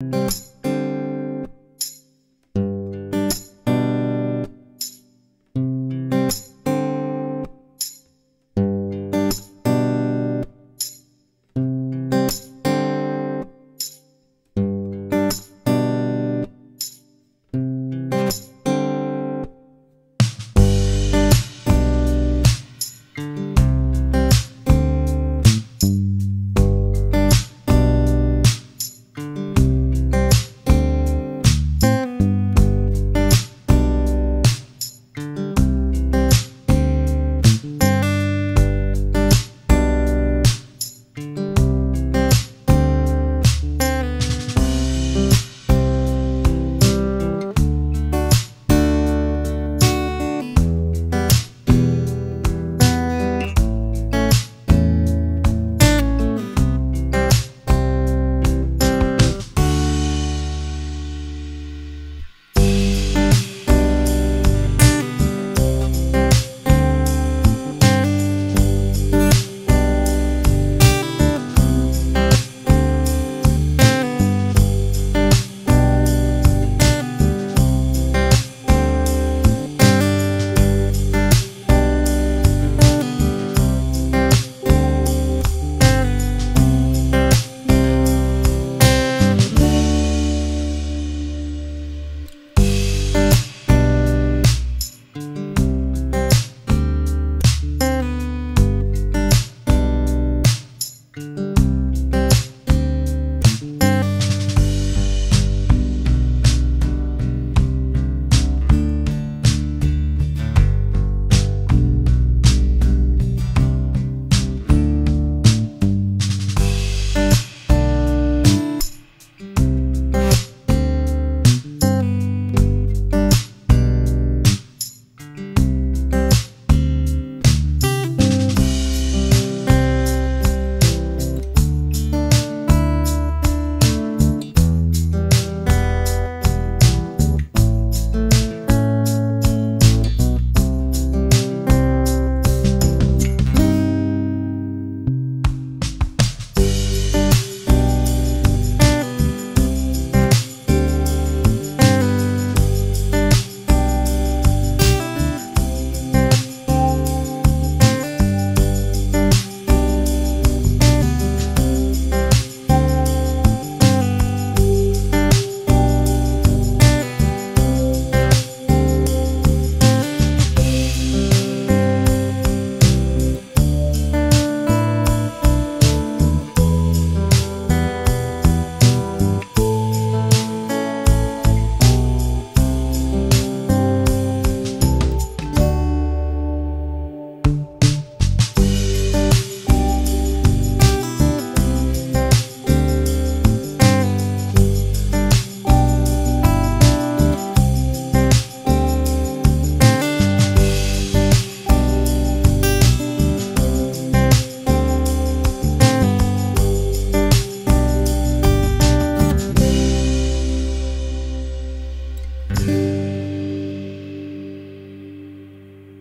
Música